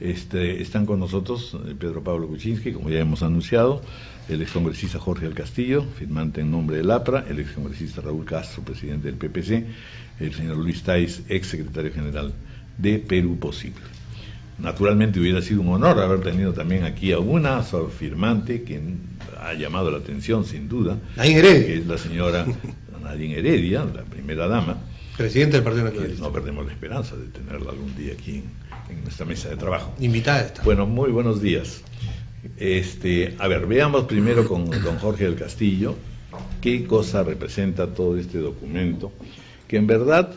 Este, están con nosotros eh, Pedro Pablo Kuczynski, como ya hemos anunciado, el excongresista Jorge del Castillo, firmante en nombre del APRA, el excongresista Raúl Castro, presidente del PPC, el señor Luis Tais, ex secretario general de Perú Posible. Naturalmente hubiera sido un honor haber tenido también aquí a una firmante que ha llamado la atención sin duda, que es la señora Nadine Heredia, la primera dama. Presidente del Partido Nacionalista. No perdemos la esperanza de tenerla algún día aquí en, en nuestra mesa de trabajo. Invitada está. Bueno, muy buenos días. Este, a ver, veamos primero con don Jorge del Castillo qué cosa representa todo este documento, que en verdad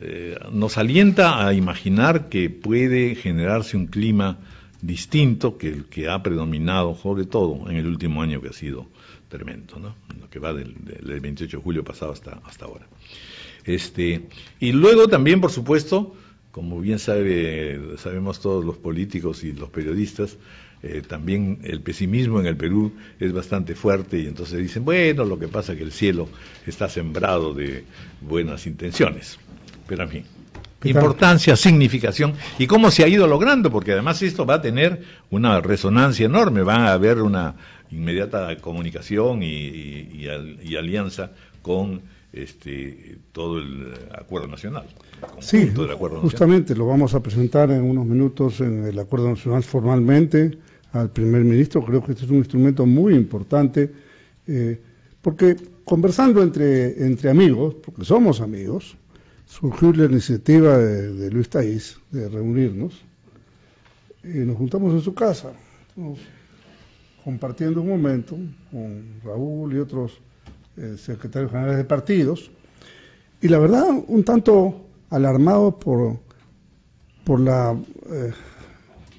eh, nos alienta a imaginar que puede generarse un clima distinto que el que ha predominado, sobre todo en el último año que ha sido tremendo, ¿no? Lo que va del, 28 de julio pasado hasta, hasta ahora. Este, y luego también, por supuesto, como bien sabe, sabemos todos los políticos y los periodistas, eh, también el pesimismo en el Perú es bastante fuerte y entonces dicen, bueno, lo que pasa es que el cielo está sembrado de buenas intenciones. Pero en fin, importancia, significación y cómo se ha ido logrando, porque además esto va a tener una resonancia enorme, va a haber una inmediata comunicación y alianza con este, todo el acuerdo nacional. Sí, justamente lo vamos a presentar en unos minutos en el acuerdo nacional formalmente al primer ministro. Creo que este es un instrumento muy importante eh, porque conversando entre, entre amigos, porque somos amigos, surgió la iniciativa de, Luis Taís de reunirnos y nos juntamos en su casa, compartiendo un momento con Raúl y otros eh, secretarios generales de partidos, y la verdad un tanto alarmado por, por, la, eh,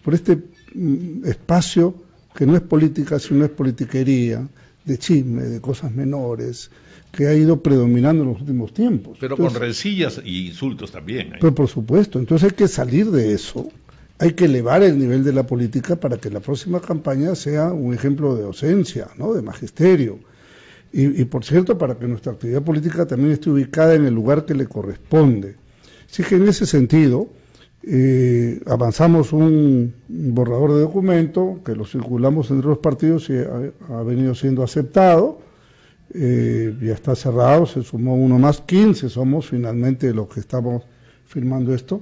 por este mm, espacio que no es política, sino es politiquería, de chisme, de cosas menores, que ha ido predominando en los últimos tiempos. Pero con rencillas y insultos también. ¿eh? Pero por supuesto, entonces hay que salir de eso, hay que elevar el nivel de la política para que la próxima campaña sea un ejemplo de docencia, ¿no? de magisterio, y, por cierto, para que nuestra actividad política también esté ubicada en el lugar que le corresponde. Así que en ese sentido, eh, avanzamos un borrador de documento que lo circulamos entre los partidos y ha, venido siendo aceptado. Eh, ya está cerrado, se sumó uno más, 15 somos finalmente los que estamos firmando esto.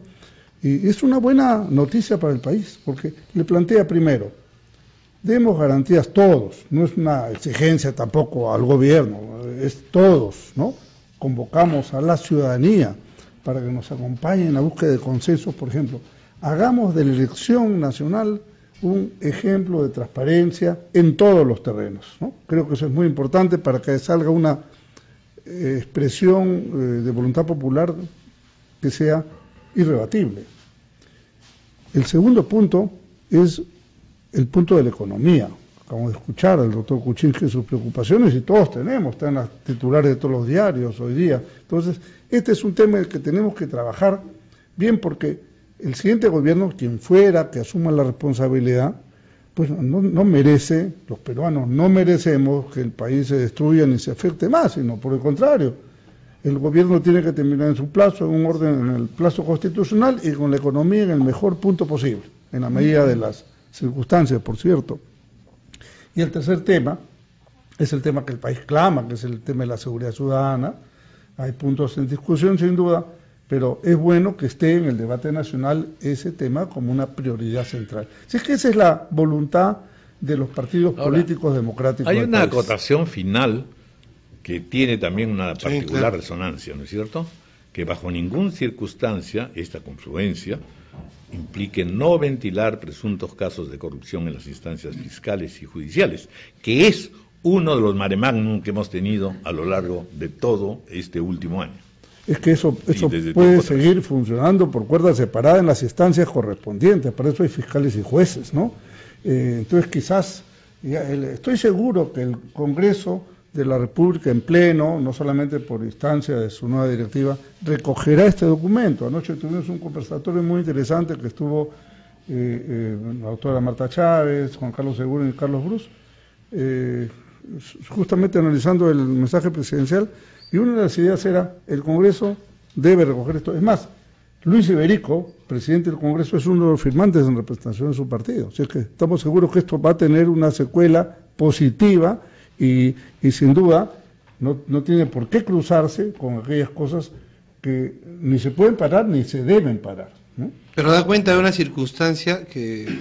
Y es una buena noticia para el país, porque le plantea primero demos garantías todos, no es una exigencia tampoco al gobierno, es todos, ¿no? Convocamos a la ciudadanía para que nos acompañe en la búsqueda de consensos, por ejemplo, hagamos de la elección nacional un ejemplo de transparencia en todos los terrenos, ¿no? Creo que eso es muy importante para que salga una eh, expresión eh, de voluntad popular que sea irrebatible. El segundo punto es el punto de la economía. Acabamos de escuchar al doctor Kuczynski sus preocupaciones y todos tenemos, están las titulares de todos los diarios hoy día. Entonces, este es un tema en el que tenemos que trabajar bien porque el siguiente gobierno, quien fuera que asuma la responsabilidad, pues no, no, merece, los peruanos no merecemos que el país se destruya ni se afecte más, sino por el contrario. El gobierno tiene que terminar en su plazo, en un orden, en el plazo constitucional y con la economía en el mejor punto posible, en la medida de las circunstancias, por cierto. Y el tercer tema es el tema que el país clama, que es el tema de la seguridad ciudadana. Hay puntos en discusión, sin duda, pero es bueno que esté en el debate nacional ese tema como una prioridad central. Si es que esa es la voluntad de los partidos políticos democráticos. Hay una acotación final que tiene también una particular resonancia, ¿no es cierto? Que bajo ninguna circunstancia esta confluencia implique no ventilar presuntos casos de corrupción en las instancias fiscales y judiciales, que es uno de los mare magnum que hemos tenido a lo largo de todo este último año. Es que eso, eso puede seguir funcionando por cuerda separada en las instancias correspondientes, para eso hay fiscales y jueces, ¿no? Eh, entonces quizás, estoy seguro que el Congreso de la República en pleno, no solamente por instancia de su nueva directiva, recogerá este documento. Anoche tuvimos un conversatorio muy interesante que estuvo eh, eh, la doctora Marta Chávez, Juan Carlos Seguro y Carlos Bruz, eh, justamente analizando el mensaje presidencial, y una de las ideas era, el Congreso debe recoger esto. Es más, Luis Iberico, presidente del Congreso, es uno de los firmantes en representación de su partido. Así que estamos seguros que esto va a tener una secuela positiva y, sin duda no, no tiene por qué cruzarse con aquellas cosas que ni se pueden parar ni se deben parar. Pero da cuenta de una circunstancia que,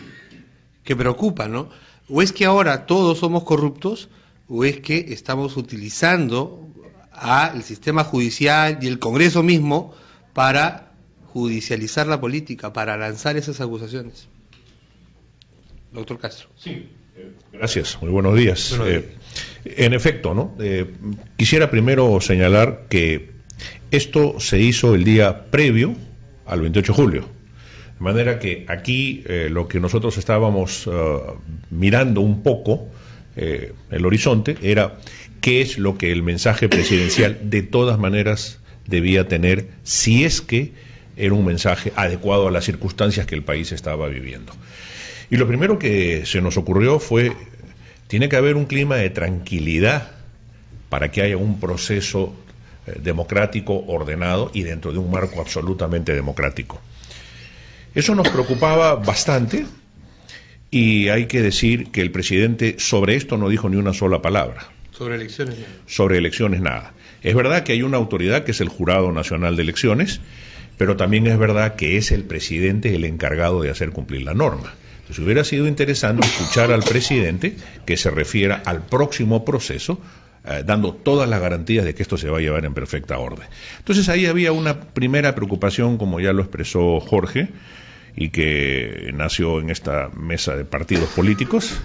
que preocupa, ¿no? O es que ahora todos somos corruptos, o es que estamos utilizando al sistema judicial y el Congreso mismo para judicializar la política para lanzar esas acusaciones. Doctor Castro. Sí. Gracias, muy buenos días. Eh, en efecto, ¿no? Eh, quisiera primero señalar que esto se hizo el día previo al 28 de julio. De manera que aquí eh, lo que nosotros estábamos mirando un poco, el horizonte, era qué es lo que el mensaje presidencial de todas maneras debía tener si es que era un mensaje adecuado a las circunstancias que el país estaba viviendo. Y lo primero que se nos ocurrió fue, tiene que haber un clima de tranquilidad para que haya un proceso eh, democrático ordenado y dentro de un marco absolutamente democrático. Eso nos preocupaba bastante y hay que decir que el presidente sobre esto no dijo ni una sola palabra. Sobre elecciones nada. Sobre elecciones nada. Es verdad que hay una autoridad que es el Jurado Nacional de Elecciones pero también es verdad que es el presidente el encargado de hacer cumplir la norma. Entonces hubiera sido interesante escuchar al presidente que se refiera al próximo proceso, eh, dando todas las garantías de que esto se va a llevar en perfecta orden. Entonces ahí había una primera preocupación, como ya lo expresó Jorge, y que nació en esta mesa de partidos políticos,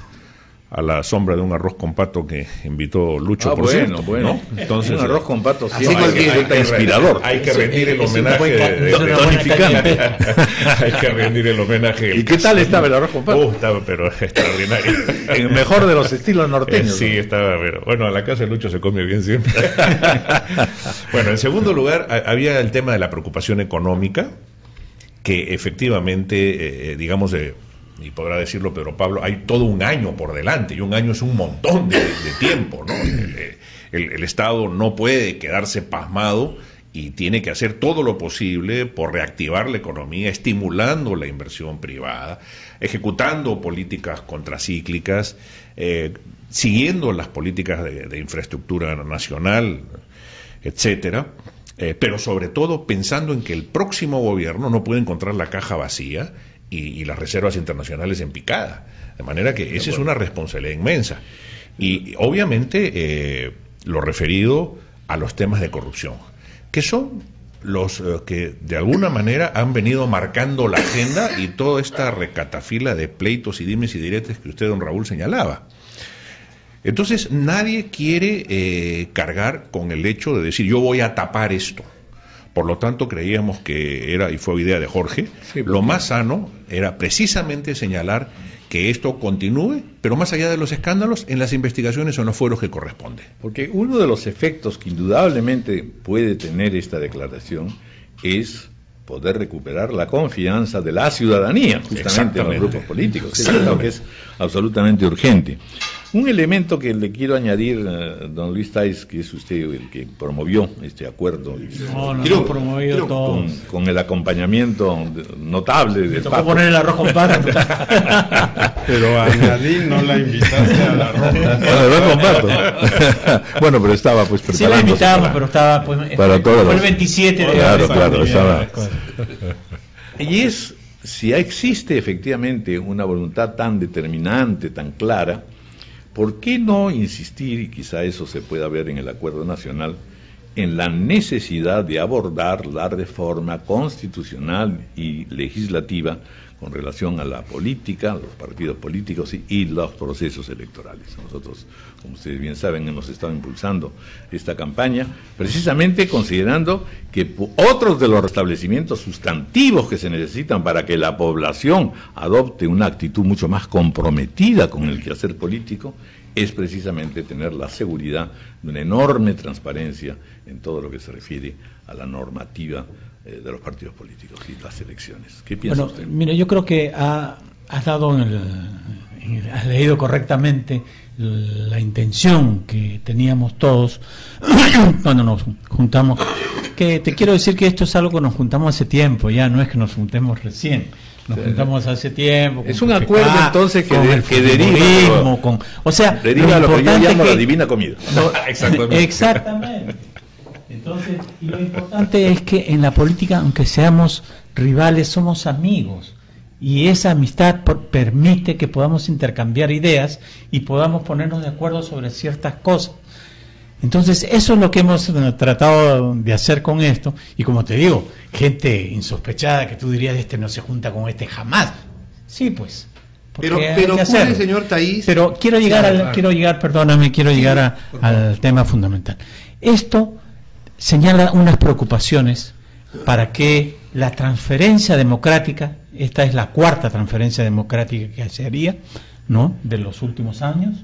a la sombra de un arroz con pato que invitó Lucho ah, por bueno, bueno. Entonces, un arroz con pato siempre hay, hay, que, inspirador. Hay que rendir el homenaje tonificante. hay que rendir el homenaje. ¿Y qué tal estaba el arroz con pato? Uh, estaba pero extraordinario. el mejor de los estilos norteños. sí, estaba pero bueno, a la casa de Lucho se come bien siempre. bueno, en segundo lugar había el tema de la preocupación económica que efectivamente, eh, digamos, de y podrá decirlo Pedro Pablo, hay todo un año por delante, y un año es un montón de, tiempo, ¿no? El, Estado no puede quedarse pasmado y tiene que hacer todo lo posible por reactivar la economía, estimulando la inversión privada, ejecutando políticas contracíclicas, eh, siguiendo las políticas de, infraestructura nacional, etcétera. Eh, pero sobre todo pensando en que el próximo gobierno no puede encontrar la caja vacía y, las reservas internacionales en picada. De manera que esa es una responsabilidad inmensa. Y obviamente eh, lo referido a los temas de corrupción, que son los eh, que de alguna manera han venido marcando la agenda y toda esta recatafila de pleitos y dimes y diretes que usted, don Raúl, señalaba. Entonces, nadie quiere eh, cargar con el hecho de decir yo voy a tapar esto. Por lo tanto, creíamos que era, y fue idea de Jorge, lo más sano era precisamente señalar que esto continúe, pero más allá de los escándalos, en las investigaciones o en los fueros que corresponde. Porque uno de los efectos que indudablemente puede tener esta declaración es poder recuperar la confianza de la ciudadanía, justamente en los grupos políticos, que es absolutamente urgente. Un elemento que le quiero añadir, a don Luis Tais, que es usted el que promovió este acuerdo. No, no, quiero, promovido todo. Con, el acompañamiento notable de tocó poner el arroz con pato. pero a Nadine no la invitaste al arroz. con pato. bueno, pero estaba pues preparando. Sí la invitamos, pero estaba pues, para este, todos fue el 27 de Claro, claro, estaba. Y es, si existe efectivamente una voluntad tan determinante, tan clara, ¿por qué no insistir, y quizá eso se pueda ver en el acuerdo nacional, en la necesidad de abordar la reforma constitucional y legislativa con relación a la política, los partidos políticos y, los procesos electorales. Nosotros, como ustedes bien saben, hemos estado impulsando esta campaña precisamente considerando que otros de los restablecimientos sustantivos que se necesitan para que la población adopte una actitud mucho más comprometida con el quehacer político es precisamente tener la seguridad de una enorme transparencia en todo lo que se refiere a la normativa eh, de los partidos políticos y las elecciones. ¿Qué piensa bueno, Mire, yo creo que ha, dado en en- has leído correctamente la intención que teníamos todos cuando nos juntamos. Que te quiero decir que esto es algo que nos juntamos hace tiempo, ya no es que nos juntemos recién. Nos juntamos hace tiempo. Es un acuerdo, entonces, que con de- el que deriva, con, o sea, Deriva lo, que yo llamo la divina comida. Exactamente. Exactamente. Entonces, y lo importante es que en la política, aunque seamos rivales, somos amigos. Y esa amistad por- permite que podamos intercambiar ideas y podamos ponernos de acuerdo sobre ciertas cosas. Entonces, eso es lo que hemos eh, tratado de hacer con esto. Y como te digo, gente insospechada que tú dirías, este no se junta con este jamás. Sí, pues. Pero, pero ocurre, señor Taís. Pero quiero llegar, Claro, al, claro. quiero llegar, perdóname, quiero llegar a- al tema fundamental. Esto señala unas preocupaciones para que la transferencia democrática, esta es la cuarta transferencia democrática que se haría, ¿no? De los últimos años,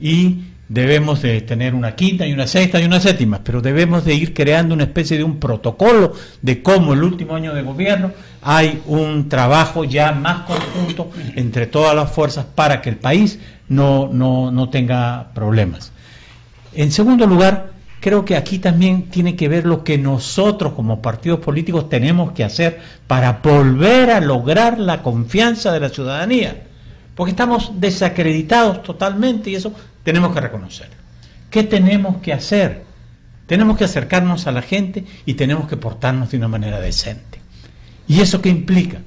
y debemos de tener una quinta y una sexta y una séptima, pero debemos de ir creando una especie de un protocolo de cómo el último año de gobierno hay un trabajo ya más conjunto entre todas las fuerzas para que el país no, no, no tenga problemas. En segundo lugar, creo que aquí también tiene que ver lo que nosotros como partidos políticos tenemos que hacer para volver a lograr la confianza de la ciudadanía. Porque estamos desacreditados totalmente y eso tenemos que reconocer. ¿Qué tenemos que hacer? Tenemos que acercarnos a la gente y tenemos que portarnos de una manera decente. ¿Y eso qué implica?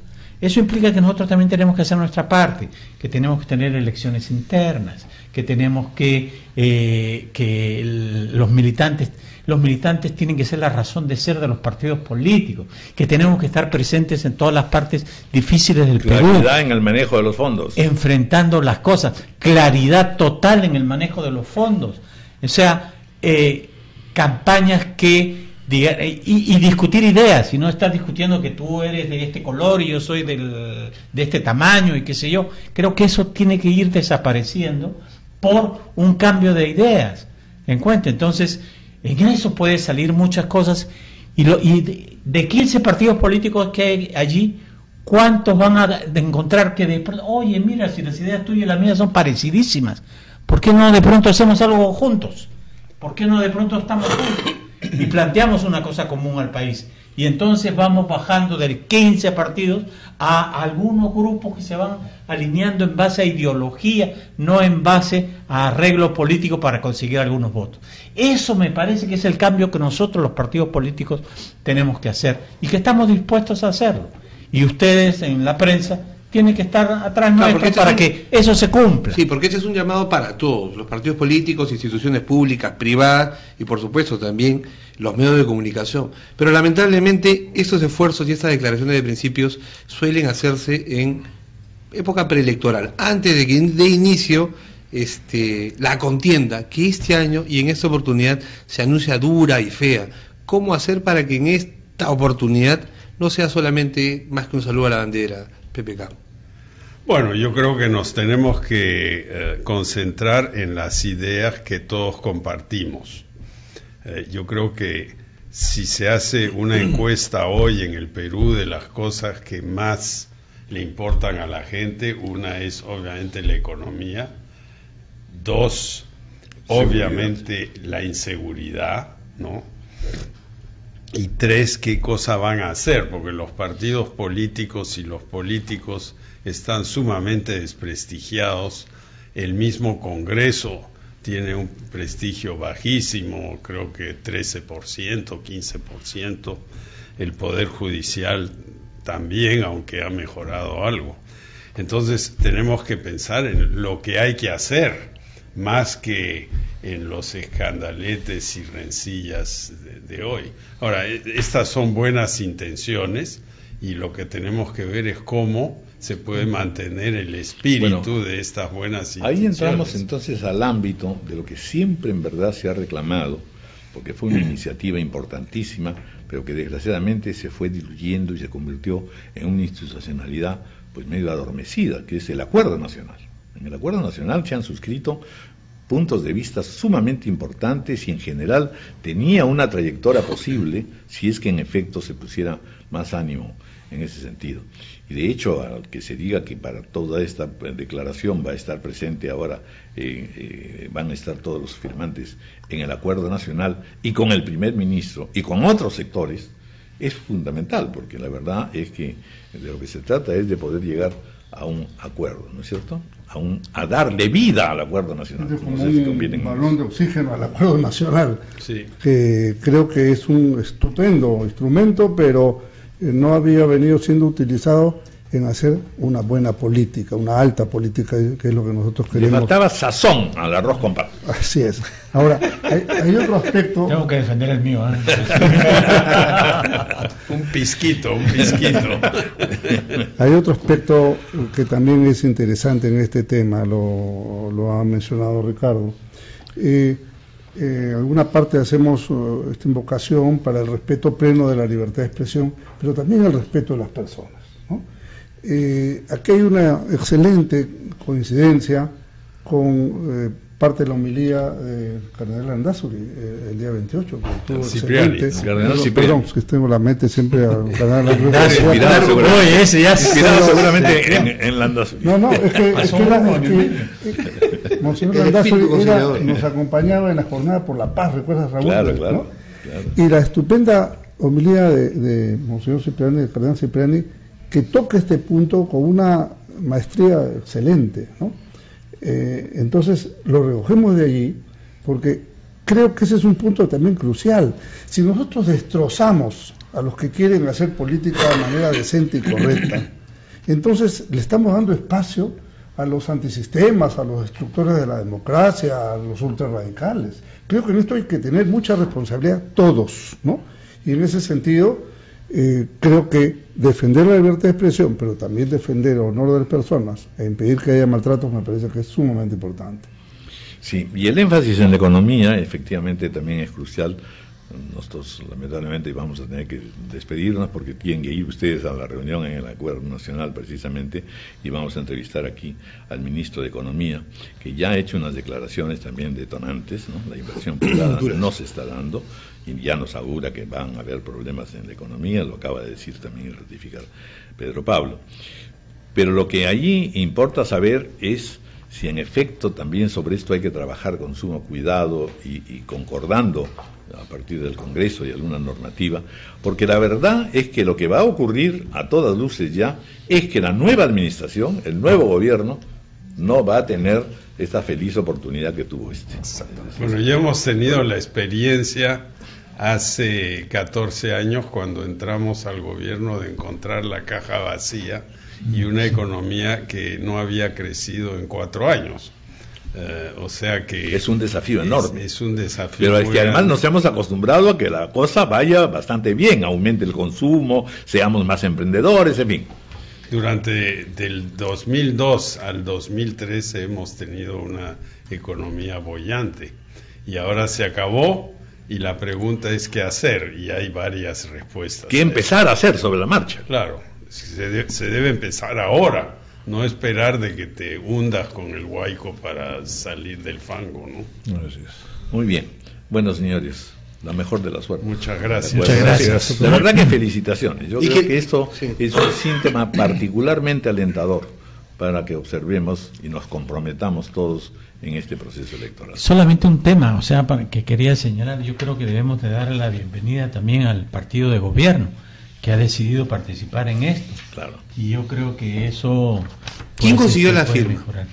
Eso implica que nosotros también tenemos que hacer nuestra parte, que tenemos que tener elecciones internas, que tenemos que, eh, que el- los militantes los militantes tienen que ser la razón de ser de los partidos políticos, que tenemos que estar presentes en todas las partes difíciles del Perú, Claridad en el manejo de los fondos. enfrentando las cosas, claridad total en el manejo de los fondos, o sea, eh, campañas que diga- y, discutir ideas, y no estar discutiendo que tú eres de este color y yo soy del- de este tamaño y qué sé yo, creo que eso tiene que ir desapareciendo por un cambio de ideas. En cuenta, entonces, en eso puede salir muchas cosas y, lo, y de, de 15 partidos políticos que hay allí, ¿cuántos van a encontrar que de pronto, oye, mira, si las ideas tuyas y las mías son parecidísimas, ¿por qué no de pronto hacemos algo juntos? ¿Por qué no de pronto estamos juntos? Y planteamos una cosa común al país. Y entonces vamos bajando de 15 partidos a algunos grupos que se van alineando en base a ideología, no en base a arreglo político para conseguir algunos votos. Eso me parece que es el cambio que nosotros los partidos políticos tenemos que hacer y que estamos dispuestos a hacerlo. Y ustedes en la prensa tienen que estar atrás nuestro este para es un- que eso se cumpla. Sí, porque ese es un llamado para todos, los partidos políticos, instituciones públicas, privadas y por supuesto también los medios de comunicación. Pero lamentablemente estos esfuerzos y estas declaraciones de principios suelen hacerse en época preelectoral, antes de que de inicio este, la contienda que este año y en esta oportunidad se anuncia dura y fea. ¿Cómo hacer para que en esta oportunidad no sea solamente más que un saludo a la bandera, PPK? Bueno, yo creo que nos tenemos que eh, concentrar en las ideas que todos compartimos. Eh, yo creo que si se hace una encuesta hoy en el Perú de las cosas que más le importan a la gente, una es obviamente la economía, dos, obviamente la inseguridad, ¿no? Y tres, qué cosa van a hacer, porque los partidos políticos y los políticos están sumamente desprestigiados. El mismo Congreso tiene un prestigio bajísimo, creo que 13%, 15%. El Poder Judicial también, aunque ha mejorado algo. Entonces tenemos que pensar en lo que hay que hacer, más que en los escandaletes y rencillas de, de hoy. Ahora, e- estas son buenas intenciones y lo que tenemos que ver es cómo se puede mantener el espíritu Bueno, de estas buenas Ahí intenciones. entramos entonces al ámbito de lo que siempre en verdad se ha reclamado, porque fue una iniciativa importantísima, pero que desgraciadamente se fue diluyendo y se convirtió en una institucionalidad pues medio adormecida, que es el Acuerdo Nacional. En el Acuerdo Nacional se han suscrito puntos de vista sumamente importantes y en general tenía una trayectoria posible si es que en efecto se pusiera más ánimo en ese sentido. Y de hecho, al que se diga que para toda esta declaración va a estar presente ahora, eh, eh, van a estar todos los firmantes en el acuerdo nacional y con el primer ministro y con otros sectores, es fundamental, porque la verdad es que de lo que se trata es de poder llegar a un acuerdo, ¿no es cierto? A, un, a darle vida al acuerdo nacional. Es como un balón de oxígeno al acuerdo nacional, que creo que es un estupendo instrumento, pero eh, no había venido siendo utilizado en hacer una buena política, una alta política, que es lo que nosotros queremos. Le faltaba sazón al arroz con pan. Así es. Ahora, hay, otro aspecto. Tengo que defender el mío. ¿eh? un pisquito, un pisquito. hay otro aspecto que también es interesante en este tema, lo, lo ha mencionado Ricardo. Eh, eh, en alguna parte hacemos uh, esta invocación para el respeto pleno de la libertad de expresión, pero también el respeto de las personas. Eh, aquí hay una excelente coincidencia con eh, parte de la homilía del cardenal Landazuri eh, el día 28. Que Cipriani, cardenal Cipriani. Perdón, es que tengo la mente siempre al cardenal Inspirado, seguramente, ese ya inspirado seguramente en, en Landazuri. No, no, es que, es que, era, es que Monseñor Landazuri nos acompañaba en la jornada por la paz, ¿recuerdas Raúl? Claro, claro, ¿no? claro. Y la estupenda homilía de, de Monseñor Cipriani, del cardenal Cipriani, que toca este punto con una maestría excelente. ¿no? Eh, entonces lo recogemos de allí porque creo que ese es un punto también crucial. Si nosotros destrozamos a los que quieren hacer política de manera decente y correcta, entonces le estamos dando espacio a los antisistemas, a los destructores de la democracia, a los ultrarradicales. Creo que en esto hay que tener mucha responsabilidad todos, ¿no? Y en ese sentido, eh, creo que defender la libertad de expresión, pero también defender el honor de las personas e impedir que haya maltratos me parece que es sumamente importante. Sí, y el énfasis en la economía efectivamente también es crucial. Nosotros lamentablemente vamos a tener que despedirnos porque tienen que ir ustedes a la reunión en el Acuerdo Nacional precisamente y vamos a entrevistar aquí al ministro de Economía que ya ha hecho unas declaraciones también detonantes, ¿no? la inversión privada no se está dando, y ya nos augura que van a haber problemas en la economía, lo acaba de decir también y ratificar Pedro Pablo. Pero lo que allí importa saber es si en efecto también sobre esto hay que trabajar con sumo cuidado y, y, concordando a partir del Congreso y alguna normativa, porque la verdad es que lo que va a ocurrir a todas luces ya es que la nueva administración, el nuevo gobierno, no va a tener esta feliz oportunidad que tuvo este. Bueno, ya hemos tenido la experiencia hace 14 años cuando entramos al gobierno de encontrar la caja vacía y una economía que no había crecido en cuatro años. Eh, o sea que es un desafío es, enorme. Es un desafío. Pero es que además nos hemos acostumbrado a que la cosa vaya bastante bien, aumente el consumo, seamos más emprendedores, en fin. Durante del 2002 al 2013 hemos tenido una economía bollante y ahora se acabó y la pregunta es qué hacer, y hay varias respuestas. ¿Qué empezar a hacer sobre la marcha? Claro, se, de, se debe empezar ahora, no esperar de que te hundas con el huaico para salir del fango, ¿no? Es. Muy bien. Bueno, señores, la mejor de la suerte. Muchas gracias. Muchas gracias. La verdad que felicitaciones. Yo creo que, que esto sí. es un síntoma particularmente alentador para que observemos y nos comprometamos todos en este proceso electoral. Solamente un tema, o sea, para que quería señalar, yo creo que debemos de darle la bienvenida también al partido de gobierno que ha decidido participar en esto. Claro. Y yo creo que eso ¿Quién consiguió la firma? Mejorar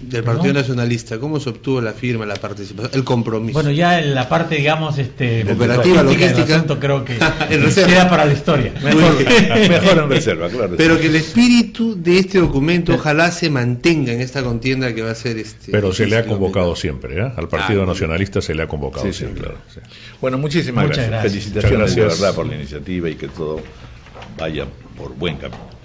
del Partido ¿No? Nacionalista, ¿cómo se obtuvo la firma, la participación, el compromiso? Bueno, ya en la parte, digamos, este, operativa, logística, asunto, creo que queda para la historia. Mejor, mejor en reserva, claro. Pero que el espíritu de este documento ojalá se mantenga en esta contienda que va a ser este. Pero se le ha convocado siempre, ¿eh? Al Partido ah, Nacionalista se le ha convocado sí, siempre. Claro, sí. Bueno, muchísimas Muchas gracias. gracias. Felicitaciones Muchas gracias. de verdad por la iniciativa y que todo vaya por buen camino.